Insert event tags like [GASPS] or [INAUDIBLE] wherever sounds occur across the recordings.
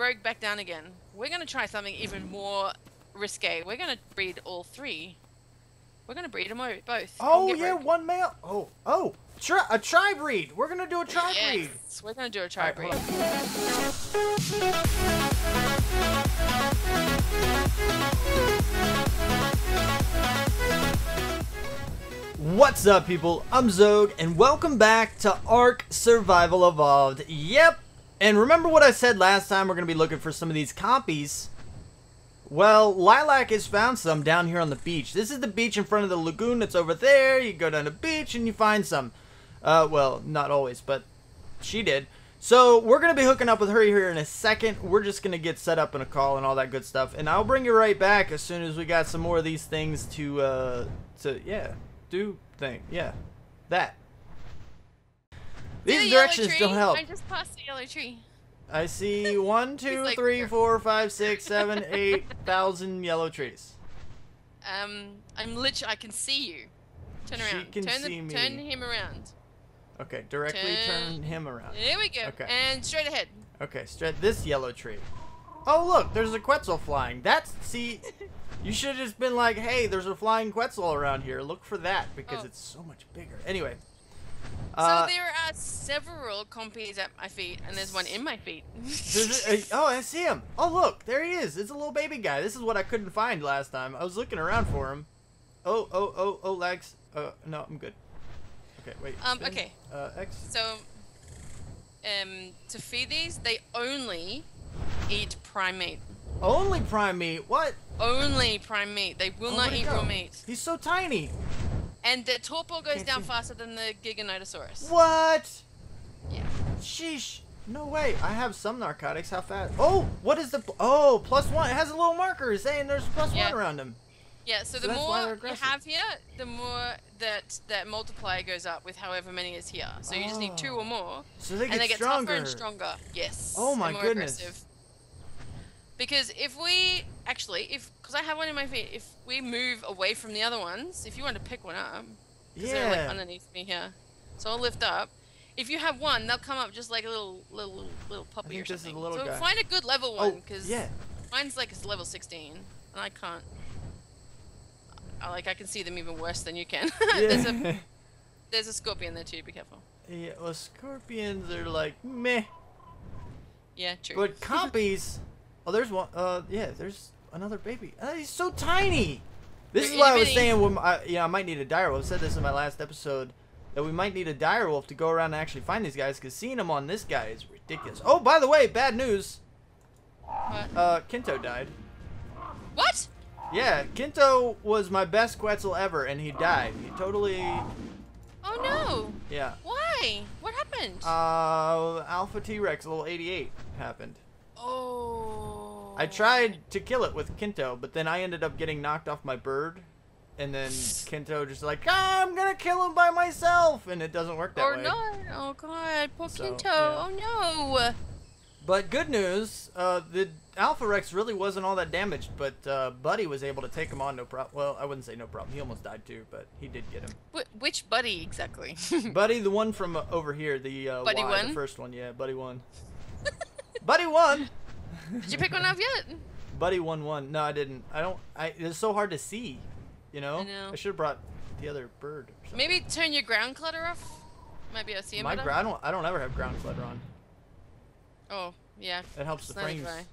rogue back down again. We're gonna try something even more risque. We're gonna breed all three. We're gonna breed them both. Oh yeah, rogue. one male. Oh oh, tri- a tri breed. We're gonna do a tri breed. Yes, we're gonna do a tri breed. What's up, people? I'm Xogue, and welcome back to Ark Survival Evolved. Yep. And remember what I said last time? We're gonna be looking for some of these compies. Well, Lilac has found some down here on the beach. This is the beach in front of the lagoon that's over there. You go down the beach and you find some. Uh, well, not always, but she did. So we're gonna be hooking up with her here in a second. We're just gonna get set up in a call and all that good stuff, and I'll bring you right back as soon as we got some more of these things to uh to yeah do thing yeah that. These the directions don't help. I just passed the yellow tree. I see [LAUGHS] one, two, like, three, "Here." [LAUGHS] four, five, six, seven, eight thousand yellow trees. Um, I'm literally. I can see you. Turn around. She can turn see the, me. Turn him around. Okay, directly turn Turn- him around. There we go. Okay. And straight ahead. Okay, straight this yellow tree. Oh look, there's a Quetzal flying. That's see, [LAUGHS] you should have just been like, hey, there's a flying Quetzal around here. Look for that because Oh. it's so much bigger. Anyway. Uh, so there are several compies at my feet, and there's one in my feet. a, oh, I see him. Oh look, there he is. It's a little baby guy. This is what I couldn't find last time. I was looking around for him. Oh, oh, oh, oh, legs. Uh, no, I'm good. Okay, wait. Um, spin. okay. Uh, X. So, um, to feed these, they only eat prime meat. Only prime meat. What? Only prime meat. They will Oh, not eat go? raw meat. He's so tiny. And the torpor goes down faster than the Giganotosaurus. What? Yeah. Sheesh. No way. I have some narcotics. How fast? Oh, what is the? Oh, plus one. It has a little marker saying there's plus Yeah. one around him. Yeah, so, So the that's why they're more you have here, the more that that multiplier goes up with however many is here. So you just need two or oh. more, So they get, and they get stronger. tougher and stronger. Yes. Oh my goodness. Aggressive. Because if we actually, if because I have one in my feet, if we move away from the other ones, if you want to pick one up, because they're like underneath me here, so I'll lift up. If you have one, they'll come up just like a little little little, puppy or something. little so guy. find a good level one, because yeah. mine's like it's level 16, and I can't. I like I can see them even worse than you can. [LAUGHS] there's a [LAUGHS] there's a scorpion there too. Be careful. yeah. Well, scorpions are like meh, Yeah, true. but compies. oh, there's one. Uh, yeah. There's another baby. Uh, he's so tiny. This They're is why I was saying. When I, yeah, I might need a direwolf. I said this in my last episode that we might need a direwolf to go around and actually find these guys because seeing them on this guy is ridiculous. Oh, by the way, bad news. What? Uh, Kinto died. What? Yeah, Kinto was my best Quetzal ever, and he died. He totally, Oh no! yeah. Why? What happened? Uh, Alpha T-Rex, level 88, happened. oh. I tried to kill it with Kinto, but then I ended up getting knocked off my bird, and then [LAUGHS] Kinto just like, ah, I'm gonna kill him by myself, and it doesn't work that Or way. not. Oh god, poor So, Kinto. yeah. Oh no. But good news, uh, the Alpha Rex really wasn't all that damaged, but uh, Buddy was able to take him on no problem. Well, I wouldn't say no problem. He almost died too, but he did get him. Wh- which buddy exactly? [LAUGHS] Buddy, the one from uh, over here, the uh, Buddy Y, one? the first one, yeah, Buddy one. [LAUGHS] Buddy one. Did you pick one up yet? Buddy one one. No, I didn't. I don't. I. It's so hard to see. You know. I know. I should have brought the other bird. Or something. Maybe turn your ground clutter off. Might be to see him My gra- I don't. I don't ever have ground clutter on. Oh, yeah. It helps the Neither frames.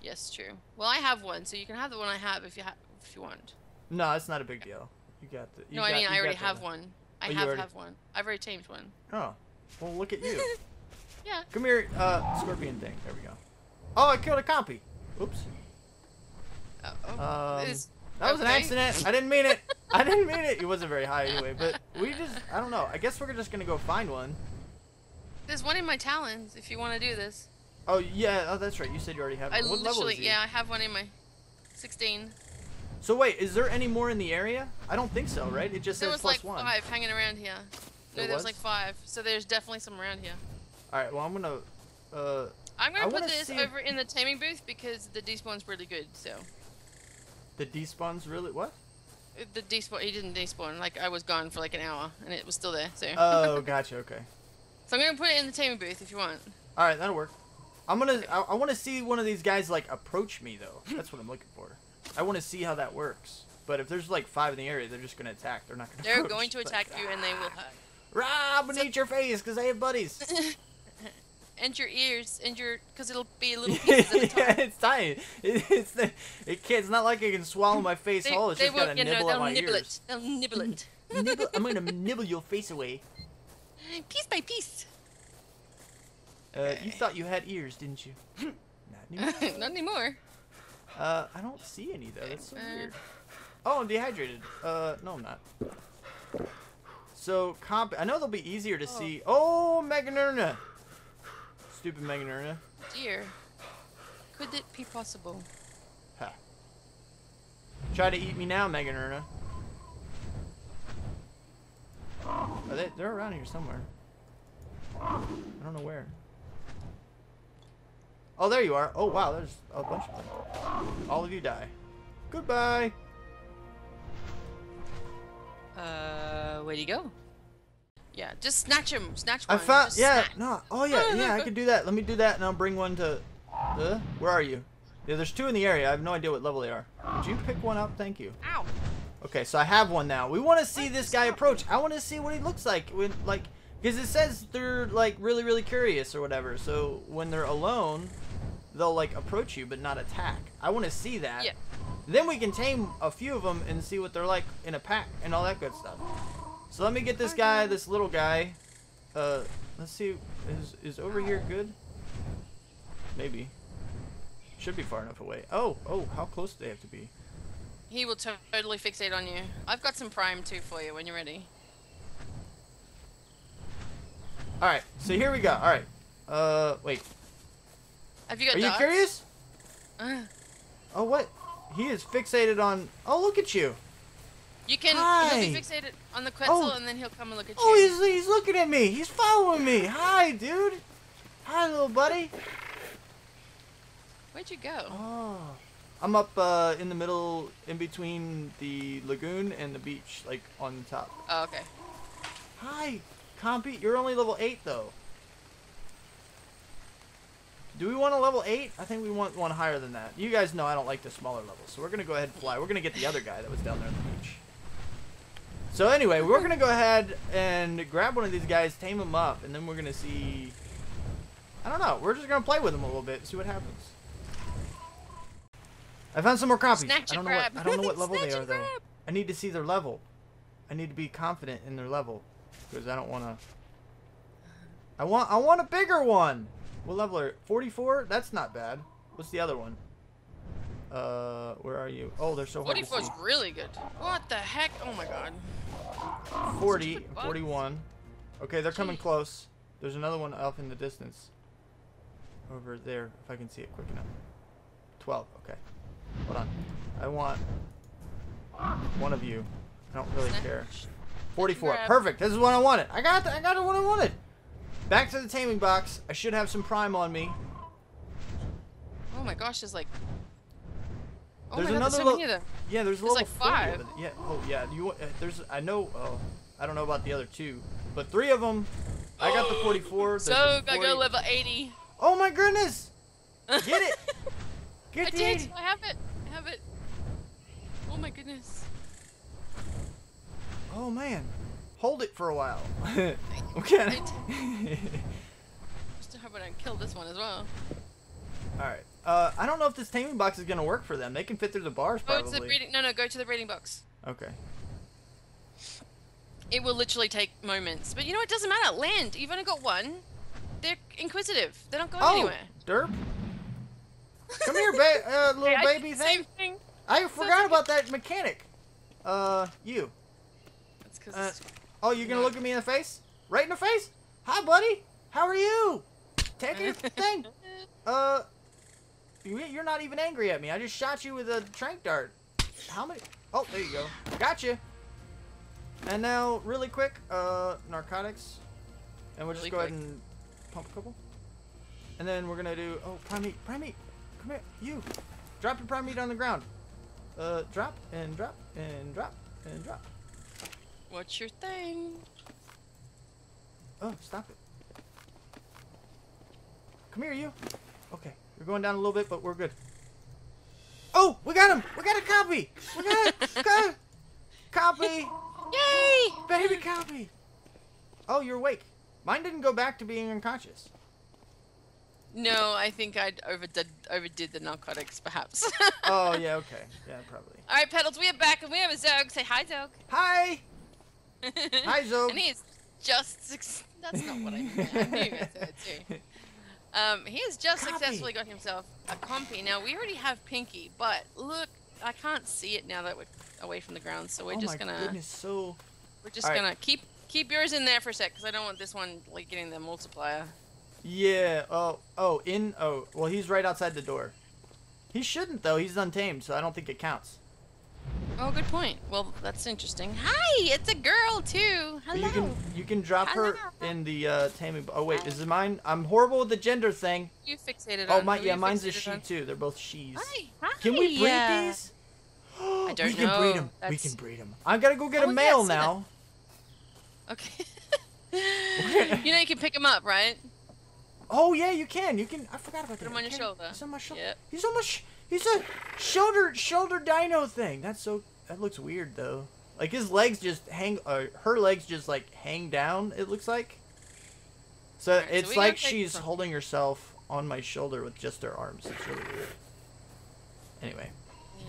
Yes, true. Well, I have one, so you can have the one I have if you ha- if you want. No, it's not a big deal. You got the. You no, I mean I already have one. I Oh, have already- have one. I've already tamed one. Oh, well, look at you. [LAUGHS] Yeah. Come here, uh, scorpion thing. There we go. Oh, I killed a compy. Oops. Uh, oh, Um, is- That was an accident. I didn't mean it. I didn't mean it. It wasn't very high anyway. But we just. I don't know. I guess we're just gonna go find one. There's one in my talons if you want to do this. Oh yeah. Oh, that's right. You said you already have. I one. What literally, yeah, I have one in my 16. So wait, is there any more in the area? I don't think so, right? It just There says was plus like one. five hanging around here. No, There there was was? like five. So there's definitely some around here. All right. Well, I'm gonna. Uh, I'm gonna put this over in the taming booth because the despawn's really good. So the despawn's really what? Uh, the despawn, he didn't despawn. Like I was gone for like an hour and it was still there. So Oh, [LAUGHS] gotcha. Okay. so I'm gonna put it in the taming booth if you want. All right, that'll work. I'm gonna. I, I want to see one of these guys like approach me though. [LAUGHS] That's what I'm looking for. I want to see how that works. But if there's like five in the area, they're just gonna attack. They're not gonna. They're [LAUGHS] approach. going to attack you and they will hug. I'm gonna eat your face because I have buddies. And your ears, and your, because it'll be little [LAUGHS] pieces at a yeah, it's tiny. It, it's the. It can't. It's not like it can swallow my face They, whole. It's they gotta you know, at they'll my nibble ears. it. They'll nibble it. [LAUGHS] Nibble, I'm gonna nibble your face away. [GASPS] piece by piece. Uh, you thought you had ears, didn't you? [LAUGHS] Not anymore. Not anymore. Uh, I don't see any though. That's so Uh, weird. Oh, I'm dehydrated. Uh, no, I'm not. So comp. I know they'll be easier to see. Oh, Meganeura. Stupid Meganeura. Dear. Could it be possible? Ha. Try to eat me now, Meganeura. Are they? They're around here somewhere. I don't know where. Oh, there you are. Oh, wow. There's a bunch of them. All of you die. Goodbye. Uh, where'd he go? Yeah, just snatch him. Snatch one. I found. Yeah. snatch. No. Oh yeah. Yeah. I could do that. Let me do that, and I'll bring one to. Uh, where are you? Yeah, there's two in the area. I have no idea what level they are. Would you pick one up? Thank you. Ow. Okay, so I have one now. We want to see this guy approach. I want to see what he looks like when, like, because it says they're like really, really curious or whatever. So when they're alone, they'll like approach you but not attack. I want to see that. Yeah. Then we can tame a few of them and see what they're like in a pack and all that good stuff. So let me get this guy, this little guy. Uh, let's see. Is is over here good? Maybe. Should be far enough away. Oh, oh, how close do they have to be? He will totally fixate on you. I've got some prime too for you when you're ready. All right, so here we go. All right. Uh, wait. Have you got Are you curious? Uh, Oh, what? He is fixated on. Oh, look at you. You can. Hi. He'll be fixated on the Quetzal, Oh. and then he'll come and look at you. Oh, he's he's looking at me. He's following me. Hi, dude. Hi, little buddy. Where'd you go? Oh. I'm up uh, in the middle, in between the lagoon and the beach, like on the top. Oh, okay. Hi, Compy. You're only level eight though. Do we want a level eight? I think we want one higher than that. You guys know I don't like the smaller levels, so we're gonna go ahead and fly. We're gonna get the other guy that was down there on the beach. So anyway, we're gonna go ahead and grab one of these guys, tame him up, and then we're gonna see. I don't know. We're just gonna play with him a little bit, see what happens. I found some more compies. Snatch I don't know what. I don't know what [LAUGHS] level they are though. I need to see their level. I need to be confident in their level because I don't want to. I want I want a bigger one. What level are 44? That's not bad. What's the other one? Uh, where are you? Oh, they're so hard to 44 is really good. What the heck? Oh my god. 40, Such quick bugs. 41. Okay, they're coming close. There's another one off in the distance. Over there, if I can see it quick enough. 12, okay. Hold on. I want one of you. I don't really care. 44. Perfect. This is what I wanted. I got the, I got what I wanted. Back to the taming box. I should have some prime on me. Oh my gosh, there's like. Oh There's my god, there's another so of them. Yeah, there's There's level like five. Yeah. Oh yeah. You uh, there's I know. Oh, I don't know about the other two, but three of them. I got the 44. So the I go level 80. Oh my goodness! Get it! [LAUGHS] Get I did. 80. I have it. I have it. Oh my goodness. Oh man, hold it for a while. [LAUGHS] okay. [LAUGHS] Just hope I don't kill this one as well. All right. Uh, I don't know if this taming box is gonna work for them. They can fit through the bars Go probably. to the breeding. No, no, go to the breeding box. Okay. It will literally take moments, but you know it doesn't matter. Land. You've only got one. They're inquisitive. They're not going Oh, anywhere. derp. [LAUGHS] Come here, ba- uh, little Hey, baby thing. Same thing. I forgot about that mechanic. Uh, you. That's because. Uh, oh, you're gonna No. look at me in the face? Right in the face? Hi, buddy. How are you? Take your [LAUGHS] thing. Uh, you're not even angry at me. I just shot you with a trank dart. How many? Oh, there you go. Gotcha. And now, really quick, uh, narcotics. And we'll just Really go ahead and pump a couple. And then we're gonna do, oh, prime meat, prime meat. Come here, you. Drop your prime meat on the ground. Uh, drop and drop and drop and drop. What's your thing? Oh, stop it. Come here, you. Okay, we're going down a little bit, but we're good. Oh, we got him! We got a compy! We got a got compy! Yay! Baby compy! Oh, you're awake. Mine didn't go back to being unconscious. No, I think I overdid overdid the narcotics, perhaps. [LAUGHS] Oh, yeah, okay. Yeah, probably. All right, pedals, we are back, and we have a Xogue. Say hi, Xogue. Hi! [LAUGHS] Hi, Xogue. and he is just. That's not what I meant. I knew it too. [LAUGHS] Um, he has just Compy. successfully got himself a compy. Now we already have Pinky, but look, I can't see it now that we're away from the ground. So we're oh just my gonna goodness, so... we're just All right. gonna keep keep yours in there for a sec because I don't want this one like getting the multiplier. Yeah, oh, oh, in, oh, well, he's right outside the door. He shouldn't, though. He's untamed, so I don't think it counts. Oh, good point. Well, that's interesting. Hi, it's a girl too. Hello. you can you can drop her in the uh, taming. Oh wait, is it mine? I'm horrible with the gender thing. You fixated Oh on. my, yeah, mine's a she on? too. They're both she's. Hi, hi. Can we breed uh, these? I [GASPS] don't we can breed know. them. We can breed them. I gotta go get Oh, a male that. now. Okay. [LAUGHS] you know you can pick him up, right? Oh yeah, you can. You can. I forgot about that. Put him on your shoulder. He's on my shoulder. Yep. He's on my. Sh- he's a shoulder shoulder dino thing. That's so. That looks weird though. Like his legs just hang. Uh, her legs just like hang down. It looks like. So Alright, so it's gotta like she's holding herself on my shoulder with just her arms. It's really weird. Anyway.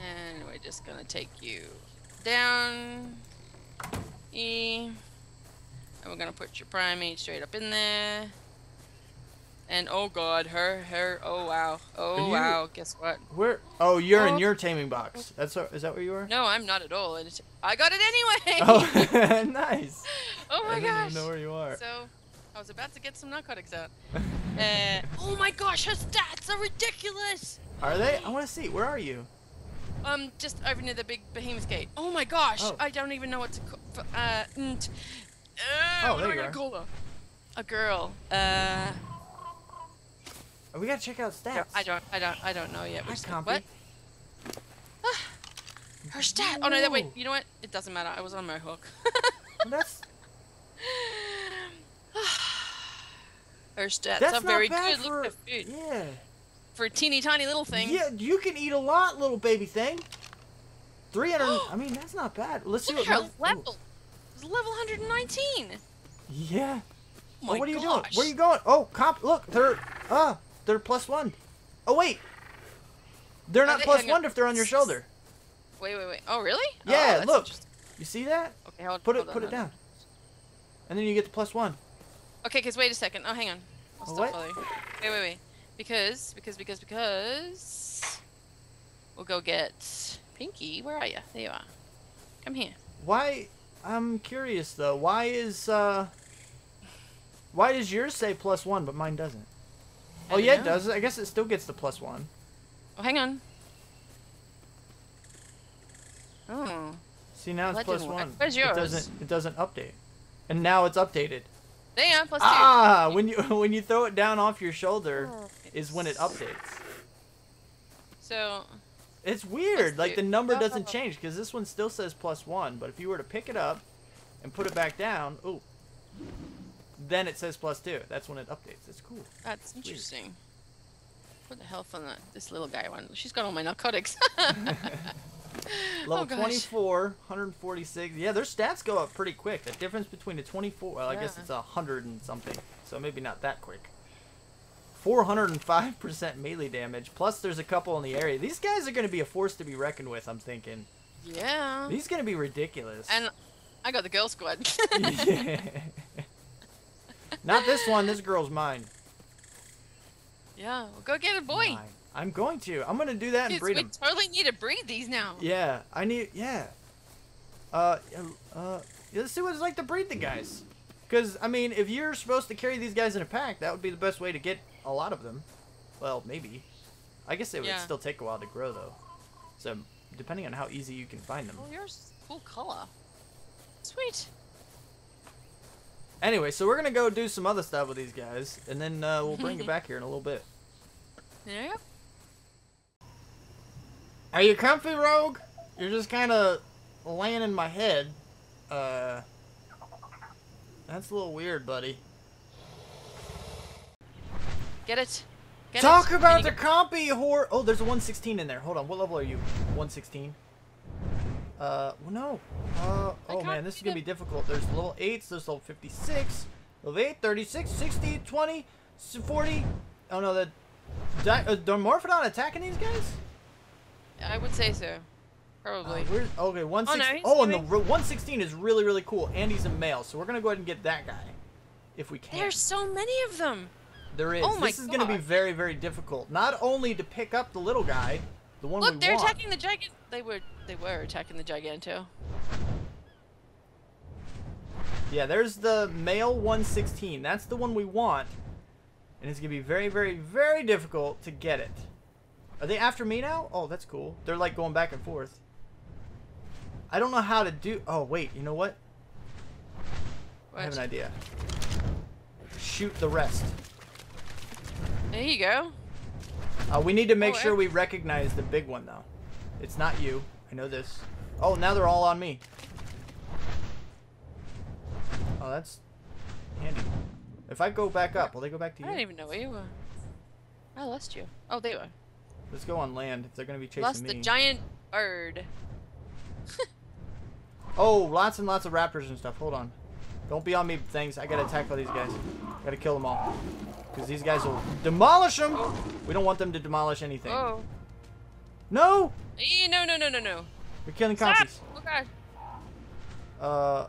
And we're just gonna take you down. E. And we're gonna put your prime meat straight up in there. And oh god, her, her, oh wow, oh you- wow, guess what? Where? Oh, you're in Oh. your taming box. That's what, is that where you are? No, I'm not at all. It's- I got it anyway! Oh, [LAUGHS] [LAUGHS] nice. Oh my gosh! I didn't know where you are. So, I was about to get some narcotics out. Uh, [LAUGHS] oh my gosh, her stats are ridiculous! Are they? I want to see. Where are you? Um, just over near the big behemoth gate. Oh my gosh, Oh. I don't even know what to call. Uh, uh, Oh, what there am I gonna call her? A girl. Uh, Oh, we gotta check out stats. I don't, I don't, I don't know yet. Hi, Compy. what? Ah, her stat. Oh no, that wait. You know what? It doesn't matter. I was on Mohawk. That's [SIGHS] her stats that's are not very good. for Look at the food. yeah. For a teeny tiny little thing. Yeah, you can eat a lot, little baby thing. Three hundred. [GASPS] I mean, that's not bad. Let's see Look what at her level. It's level 119. Yeah. Oh my oh, what are you gosh. doing? Where are you going? Oh, comp. Look, they're uh, they're plus one. Oh wait. They're not they- plus one if they're on your shoulder. Wait, wait, wait. Oh, really? Oh, Yeah, that's look. You see that? Okay, hold, Put it, hold on, put it down. And then you get the plus one. Okay, cause wait a second. Oh, hang on. I'll what? Wait, wait, wait. Because, because, because, because. We'll go get Pinky. Where are you? There you are. Come here. Why? I'm curious though. Why is uh? Why does yours say plus one but mine doesn't? I Oh don't yeah, it does. I guess it still gets the plus one. Oh, hang on. Oh. See now it's That plus didn't work. one. Where's It yours? doesn't. It doesn't update. And now it's updated. There you are, plus two. Ah, when you [LAUGHS] when you throw it down off your shoulder Oh, is when it updates. So, It's weird. Like the number Oh. doesn't change because this one still says plus one. But if you were to pick it up and put it back down, ooh, then it says plus two. That's when it updates. It's cool. that's interesting. What the hell from that? This little guy one. She's got all my narcotics. [LAUGHS] Level Oh, 24, 146. Yeah, their stats go up pretty quick. The difference between a 24, well, I guess it's a 100 and something. So maybe not that quick. 405% melee damage. Plus, there's a couple in the area. These guys are going to be a force to be reckoned with, I'm thinking. yeah. These going to be ridiculous. And I got the girl squad. [LAUGHS] [LAUGHS] Yeah. Not this one. This girl's mine. yeah, well, go get a boy. Mine. I'm going to. I'm going to do that and breed we them. totally need to breed these now. Yeah, I need. Yeah. Uh, uh, let's see what it's like to breed the guys. Because I mean, if you're supposed to carry these guys in a pack, that would be the best way to get a lot of them. Well, maybe. I guess it would Yeah. still take a while to grow though. So depending on how easy you can find them. Oh, yours is cool color. Sweet. Anyway, so we're gonna go do some other stuff with these guys, and then uh, we'll bring you [LAUGHS] back here in a little bit. There you go. Are you comfy, Rogue? You're just kind of laying in my head. Uh, that's a little weird, buddy. Get it. Get Talk it. about the compy whore. Oh, there's a 116 in there. Hold on. What level are you? 116. Uh, well, no. Uh, oh man, this is gonna be difficult. There's level 8s, there's level 56, level 8, 36, 60, 20, s- 40. Oh no, the Di- uh, Morphodon attacking these guys? I would say so. Uh, Probably. where's, okay, 116. he's Oh, and the 116 is really, really cool. And he's a male, so we're gonna go ahead and get that guy. If we can. There's so many of them. There is. Oh my this is going to be very, very difficult. Not only to pick up the little guy, the one Look, they're want. attacking the gigant. They were. They were attacking the giganto. Yeah, there's the male 116. That's the one we want. And it's going to be very, very, very difficult to get it. Are they after me now? Oh, that's cool. They're like going back and forth. I don't know how to do... Oh, wait. You know what? I have an idea. Shoot the rest. There you go. Uh, we need to make Oh, sure we recognize the big one, though. It's not you. I know this. Oh, now they're all on me. Oh, that's handy. If I go back up, will they go back to you? I don't even know where you were. I lost you. Oh, they were. Let's go on land if they're going to be chasing Lost me. the giant bird. [LAUGHS] oh, lots and lots of raptors and stuff. Hold on. Don't be on me, things. I got to attack all these guys. got to kill them all. Because these guys will demolish them. We don't want them to demolish anything. Oh. No! Eh, no, no, no, no, no. We're killing Stop! compies. Oh god. Uh,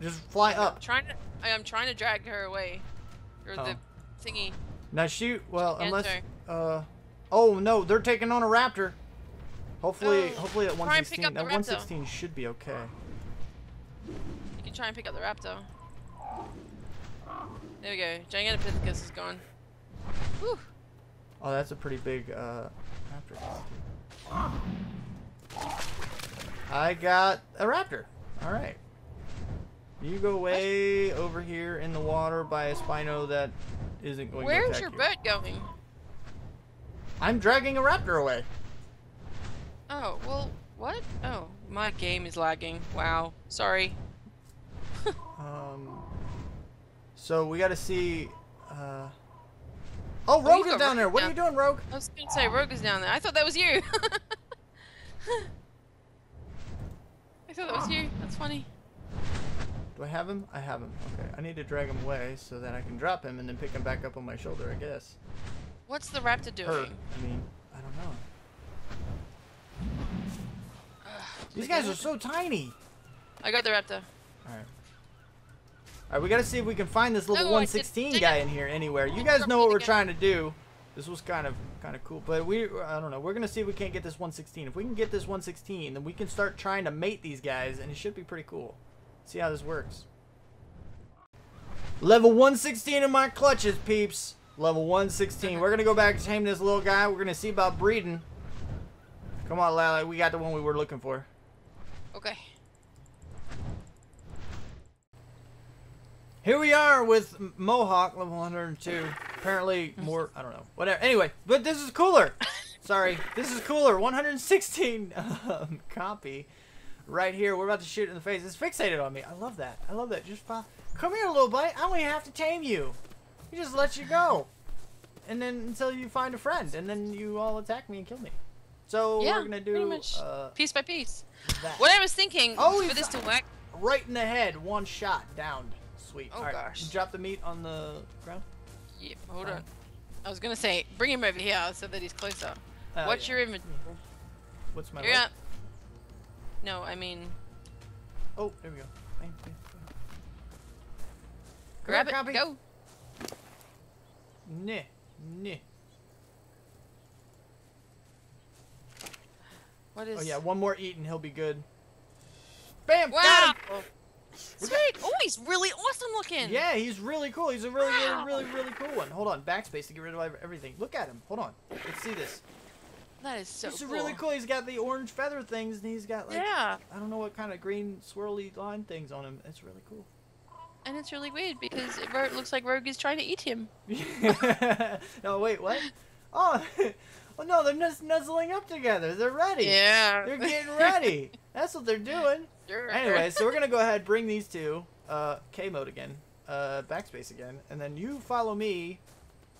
just fly up. I'm trying to. I am trying to drag her away. Or Oh. the thingy. Now shoot. Well, unless uh, oh no, they're taking on a raptor. Hopefully, Oh, hopefully at try and pick 116. up the That 116 should be okay. You can try and pick up the raptor. There we go. Gigantopithecus is gone. Whew. Oh, that's a pretty big uh, raptor. I got a raptor. All right. You go way over here in the water by a Spino that isn't going to Where's your you. boat going? I'm dragging a raptor away. Oh, well, what? Oh, my game is lagging. Wow. Sorry. [LAUGHS] Um. So we got to see. Uh... Oh, Rogue is down Rogue there. What are you doing, Rogue? I was gonna say Rogue is down there. I thought that was you. [LAUGHS] I thought that was you. That's funny. Do I have him? I have him. Okay. I need to drag him away so that I can drop him and then pick him back up on my shoulder, I guess. What's the raptor doing? Her. I mean, I don't know. These guys are so tiny. I got the raptor. Alright. Alright, we gotta see if we can find this I did- 116 guy in here anywhere. You guys know what we're trying to do. This was kind of kind of cool, but we I don't know. We're gonna see if we can't get this 116. If we can get this 116, then we can start trying to mate these guys, and it should be pretty cool. See how this works. Level 116 in my clutches, peeps. Level 116. We're gonna go back to tame this little guy. We're gonna see about breeding. Come on, Lala. We got the one we were looking for. Okay. Here we are with Mohawk, level 102. Apparently more, I don't know, whatever. Anyway, but this is cooler. [LAUGHS] Sorry, this is cooler. 116 [LAUGHS] um, compy right here. We're about to shoot it in the face. It's fixated on me. I love that. I love that. Just fo- come here, little buddy. I only have to tame you. He just lets you go, and then until you find a friend, and then you all attack me and kill me. So Yeah, we're gonna pretty do much. uh, Piece by piece. that. What I was thinking Oh, for this to work. right in the head, one shot, downed. Sweet. Oh, All right, gosh. you drop the meat on the ground. Yep, hold Fine. on. I was gonna say, bring him over here so that he's closer. Oh, What's yeah. your inventory? What's my You're what? up. No, I mean, Oh, there we go. Bang, bang, bang. grab here, it. compy. Go. Nah, nah. What is? Oh yeah, one more eat and he'll be good. Bam! Wow. Got him! Oh. Sweet. Oh, he's really awesome looking. Yeah, he's really cool. He's a really, Wow. really, really, really cool one. Hold on, backspace to get rid of everything. Look at him. Hold on. Let's see this. That is so this cool. is really cool. He's got the orange feather things, and he's got like Yeah, I don't know what kind of green swirly line things on him. It's really cool. and it's really weird because it looks like Rogue is trying to eat him. [LAUGHS] no, wait, what? Oh, [LAUGHS] oh no, they're just nuzzling up together. They're ready. Yeah. They're getting ready. [LAUGHS] That's what they're doing. Sure. Anyway, so we're gonna go ahead and bring these two, uh, K mode again, uh, backspace again, and then you follow me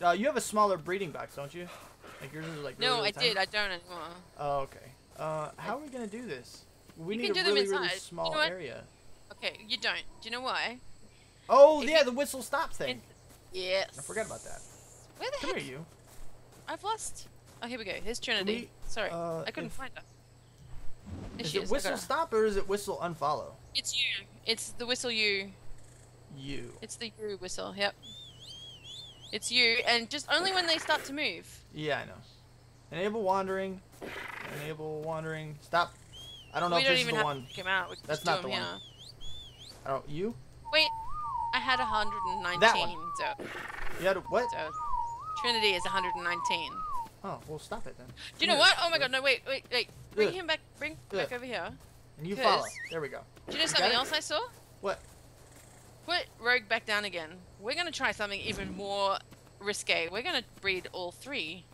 Uh, you have a smaller breeding box, don't you? Like yours is like. No, really, I tiny? did. I don't anymore. Oh, okay. Uh, how are we gonna do this? We You need a do them really, really inside. You small know area. Okay, you don't. Do you know why? Oh If yeah, you- the whistle stop thing. In- Yes. I forgot about that. Where the Come heck? here, you. I've lost. Oh, here we go. Here's Trinity. we, Sorry, uh, I couldn't if- find her. Is it is. Whistle stop or is it whistle unfollow? It's you. It's the whistle you. You. It's the you whistle. Yep. It's you, and just only when they start to move. Yeah, I know. Enable wandering. Enable wandering. Stop. I don't know we if don't this even is the one. him out. That's not the one. here. I don't. You? Wait, I had 119. That one. So, You had a, what? so Trinity is 119. Oh, well, stop it then. Do you know what? Oh my god, no, wait, wait, wait. Bring Ugh. him back, bring Ugh. back over here. And you follow. There we go. Do you know something else I saw? What? Put Rogue back down again. We're gonna try something even more risque. We're gonna breed all three.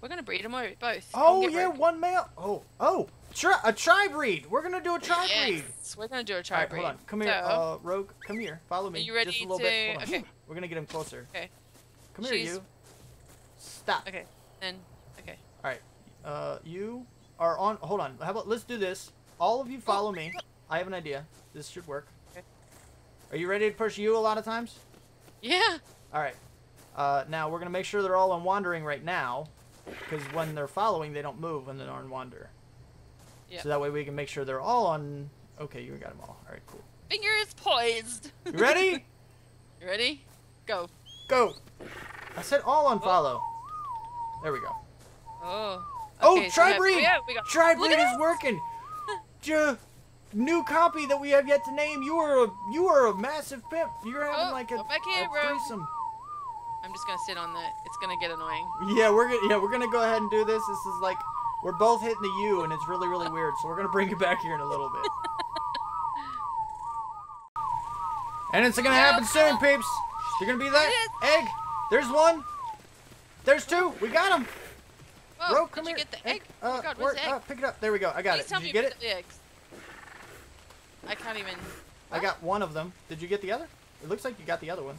We're gonna breed them both. Oh yeah, Rogue. one male. Oh, oh, tri- a tri breed. We're gonna do a tri breed. Yes, we're gonna do a tri right, breed. hold on. Come here, So, uh, Rogue. Come here. Follow me. Are you ready Just a little bit. to- on. okay. We're gonna get him closer. Okay. Come here, She's- you. Stop. okay, and okay. All right. Uh, you are on. Hold on. How about let's do this. All of you follow me. I have an idea. This should work. Okay. Are you ready to push you a lot of times? Yeah. All right. Uh, now we're gonna make sure they're all on wandering right now, because when they're following, they don't move when they're on wander. Yeah. So that way we can make sure they're all on. Okay, you got them all. All right, cool. Fingers poised. You ready? [LAUGHS] you ready? Go. Go. I said all on follow. There we go. Oh. Oh, Okay, so we have- tri-breed! yeah, we got- Tri-breed is working. [LAUGHS] J- new compy that we have yet to name. You are a you are a massive pimp. You're having Oh, like a, back here, a bro. threesome. I'm just gonna sit on the. It's gonna get annoying. Yeah, we're gonna yeah we're gonna go ahead and do this. This is like we're both hitting the U, and it's really really weird. So we're gonna bring you back here in a little bit. and it's gonna happen soon, peeps. You're gonna be that egg. There's one. There's two. We got him. Whoa, Bro, did come you here. get the egg? oh Uh, my god, where- where's the egg? uh, pick it up. There we go. I got Please it. tell Did me you get it? the eggs. I can't even. I got oh. one of them. Did you get the other? It looks like you got the other one.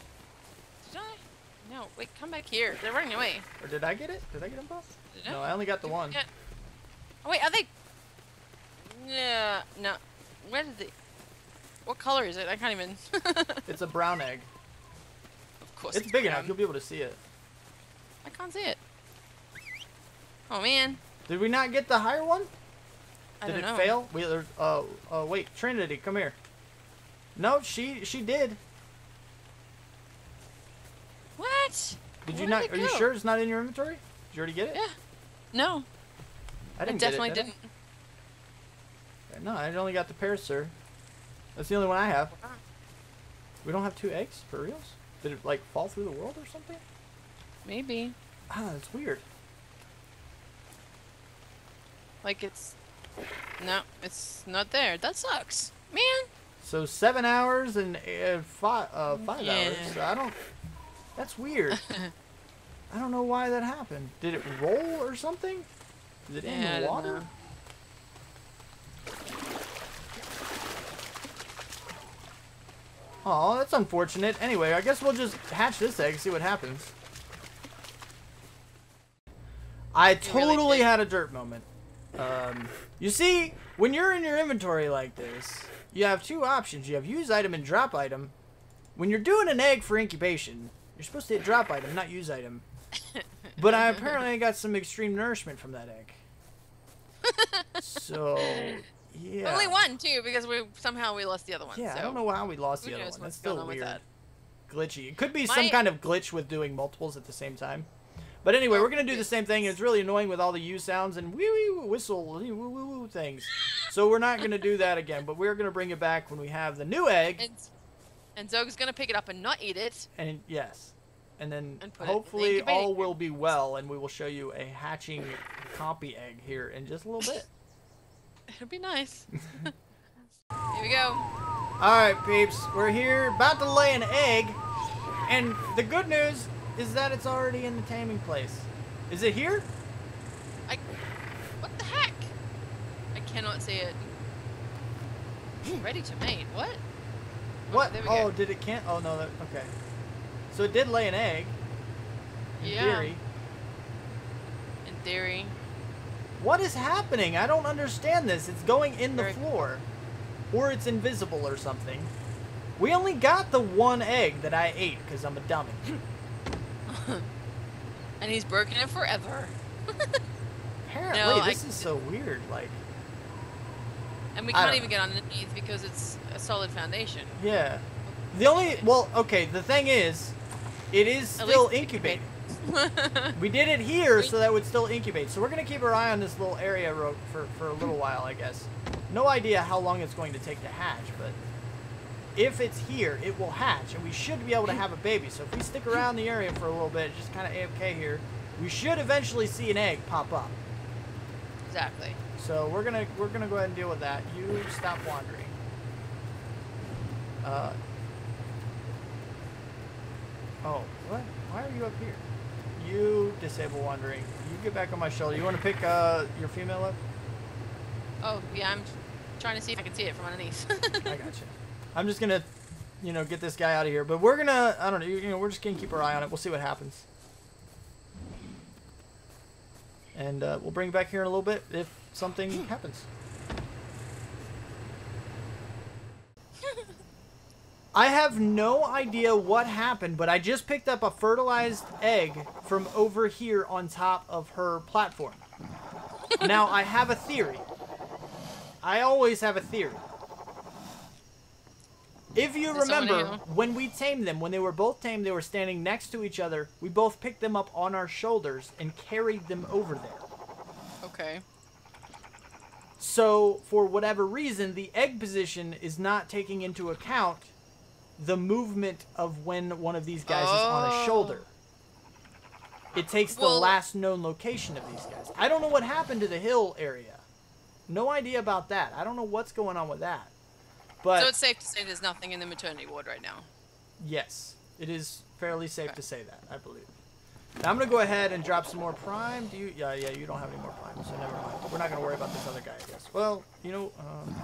Did I? No, wait, come back here. They're running away. Or did I get it? Did I get them both? I? No, I only got the Did one. get- Oh wait, are they? Yeah, no. Where did they? What color is it? I can't even. [LAUGHS] It's a brown egg. of course. It's big enough. You'll be able to see it. I can't see it. Oh man. Did we not get the higher one? I Did it know. fail? We uh uh wait, Trinity, come here. No, she she did. What? Did Where you not? Are you sure it's not in your inventory? Did you already get it? Yeah. No, I I, didn't definitely get it, did didn't. I? No, I only got the pear, sir. That's the only one I have. We don't have two eggs for reals. Did it like fall through the world or something? Maybe. Ah, that's weird. Like it's. No, it's not there. That sucks, man. So seven hours and uh, five uh, five Yeah. hours. So I don't. That's weird. [LAUGHS] I don't know why that happened. Did it roll or something? Is it Yeah, in the water? Oh, that's unfortunate. Anyway, I guess we'll just hatch this egg, see what happens. I totally did. had a dirt moment. Um, you see, when you're in your inventory like this, you have two options. You have use item and drop item. When you're doing an egg for incubation, you're supposed to hit drop item, not use item. [LAUGHS] But I apparently got some extreme nourishment from that egg. So, yeah. Only one too, because we somehow we lost the other one. Yeah, so I don't know how we lost Who the other one. That's still going on with weird. that? Glitchy. It could be My- some kind of glitch with doing multiples at the same time. But anyway, we're gonna do the same thing. It's really annoying with all the U sounds and wee wee whistle woo woo woo things. So we're not gonna do that again. But we're gonna bring it back when we have the new egg. And and Xogue's gonna pick it up and not eat it. And yes, and then And put it in the hopefully incubator. all will be well, and we will show you a hatching compy egg here in just a little bit. It'll be nice. [LAUGHS] Here we go. All right, peeps, we're here about to lay an egg, and the good news is that it's already in the taming place. Is it here? I. What the heck? I cannot see it. Ready to mate. What? Oh, what? there we Oh, did it can't? Oh no, that okay. So it did lay an egg. In Yeah. theory. In theory. What is happening? I don't understand this. It's going in the floor. Or it's invisible or something. We only got the one egg that I ate because I'm a dummy. [LAUGHS] [LAUGHS] And he's broken it forever. [LAUGHS] Apparently, No, I- this is so weird. Like, And we I can't even get underneath because it's a solid foundation. yeah. The only, well, okay, the thing is, it is still incubating. We did it [LAUGHS] here so that would still incubate. So we're going to keep our eye on this little area for, for a little while, I guess. No idea how long it's going to take to hatch, but if it's here, it will hatch, and we should be able to have a baby. So if we stick around the area for a little bit, just kind of AFK here, we should eventually see an egg pop up. exactly. So we're gonna we're gonna go ahead and deal with that. You stop wandering. Uh. Oh, what? Why are you up here? You disable wandering. You get back on my shoulder. You want to pick uh your female up? Oh, yeah, I'm trying to see if I can see it from underneath. [LAUGHS] I got you. I'm just gonna, you know, get this guy out of here. But we're gonna, I don't know, you, know, we're just gonna keep our eye on it. We'll see what happens. And uh, we'll bring it back here in a little bit if something happens. [LAUGHS] I have no idea what happened, but I just picked up a fertilized egg from over here on top of her platform. [LAUGHS] now, I have a theory. I always have a theory. If you There's remember, when we tamed them, when they were both tamed, they were standing next to each other. We both picked them up on our shoulders and carried them over there. okay. So, for whatever reason, the egg position is not taking into account the movement of when one of these guys is on a Oh. shoulder. It takes the last known location of these guys. I don't know what happened to the hill area. No idea about that. I don't know what's going on with that. But so it's safe to say there's nothing in the maternity ward right now. Yes, it is fairly safe Okay. to say that, I believe. Now I'm gonna go ahead and drop some more prime. Do you? Yeah, yeah. You don't have any more prime, so never mind. We're not gonna worry about this other guy, I guess. Well, you know, um,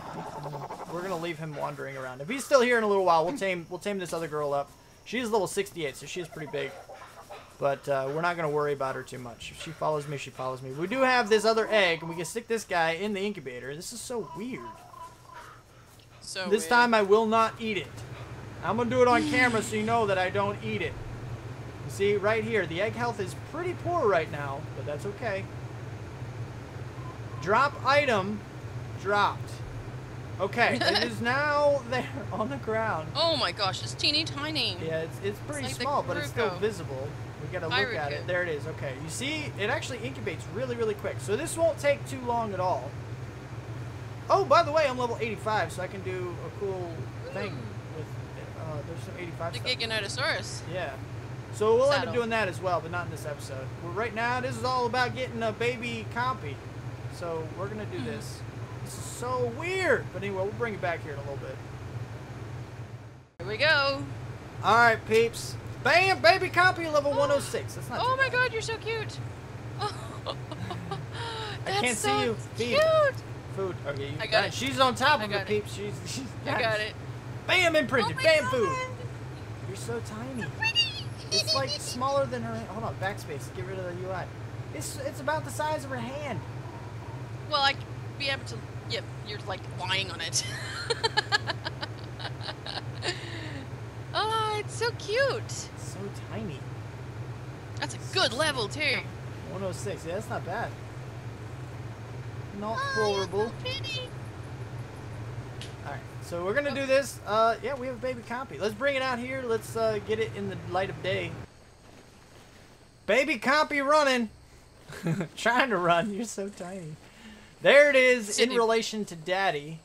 we're gonna leave him wandering around. If he's still here in a little while, we'll tame we'll tame this other girl up. She's level 68, so she's pretty big. But uh, we're not gonna worry about her too much. If she follows me, she follows me. We do have this other egg, and we can stick this guy in the incubator. This is so weird. So This weird. time I will not eat it. I'm gonna do it on camera so you know that I don't eat it. You see, right here, the egg health is pretty poor right now, but that's okay. Drop item dropped. Okay, it is [LAUGHS] now there [LAUGHS] on the ground. Oh my gosh, it's teeny tiny. Yeah, it's, it's pretty like small, but it's still visible. We gotta look at it. Kuruko. There it is. Okay, you see, it actually incubates really, really quick. So this won't take too long at all. Oh, by the way, I'm level 85, so I can do a cool thing with. Uh, there's some 85 The stuff. Giganotosaurus. Yeah. So we'll end up doing that as well, but not in this episode. Well, right now, this is all about getting a baby compy. So we're gonna do this. This is so weird. But anyway, we'll bring it back here in a little bit. Here we go. All right, peeps. Bam, baby compy level 106. That's not. Oh my bad. god, you're so cute. [LAUGHS] I can't That's see so you. Cute. Food. Okay, you I got it. She's on top I of got it, it. peeps. She's, she's I got it. Bam, imprinted. Oh Bam, God. food. You're so tiny. It's like smaller than her. Hold on, backspace. Get rid of the UI. It's it's about the size of her hand. Well, I be able to. Yep, you're like lying on it. [LAUGHS] oh, it's so cute. So tiny. That's a good level too. 106. Yeah, that's not bad. Not Oh, horrible. All right, so we're gonna do this. Uh, yeah, we have a baby compy. Let's bring it out here. Let's uh, get it in the light of day. Baby compy running. [LAUGHS] Trying to run. You're so tiny. There it is in relation to daddy.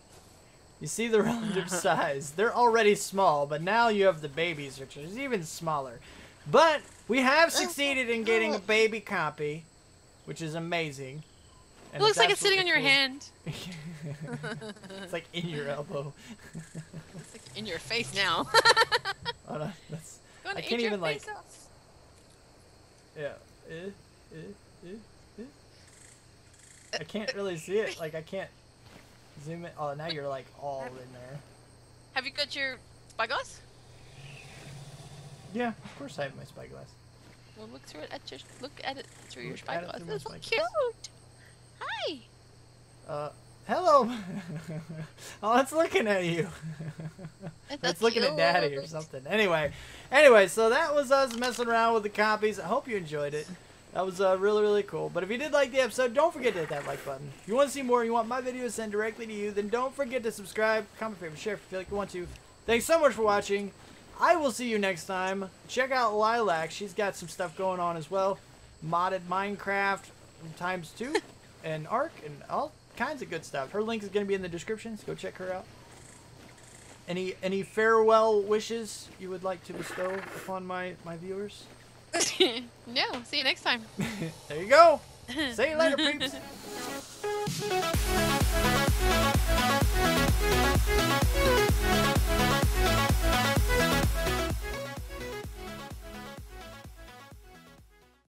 You see the relative [LAUGHS] size. They're already small, but now you have the babies, which is even smaller. But we have succeeded in getting a baby compy, which is amazing. It looks like it's sitting on your absolutely hand. [LAUGHS] it's like in your elbow. It's like in your face now. [LAUGHS] Hold on, that's, Gonna I can't even, like- off. yeah. Eh, eh, eh, eh. I [LAUGHS] can't really see it. Like I can't zoom in. Oh, now you're like all in there. Have you got your spyglass? Yeah, of course I have my spyglass. We'll look through it at your look at it through your Look at it spyglass. through my That's so cute. Hi. Uh, hello. [LAUGHS] oh, it's looking at you. [LAUGHS] It's looking at daddy or something. Anyway, anyway, so that was us messing around with the compies. I hope you enjoyed it. That was uh, really, really cool. But if you did like the episode, don't forget to hit that like button. If you want to see more, you want my videos sent directly to you, then don't forget to subscribe, comment, favorite, share if you feel like you want to. Thanks so much for watching. I will see you next time. Check out Lilac. She's got some stuff going on as well. Modded Minecraft times two [LAUGHS] and ARK and all kinds of good stuff. Her link is going to be in the description, so go check her out. Any any farewell wishes you would like to bestow upon my my viewers? [LAUGHS] no. See you next time. [LAUGHS] there you go. [LAUGHS] See you later, peeps.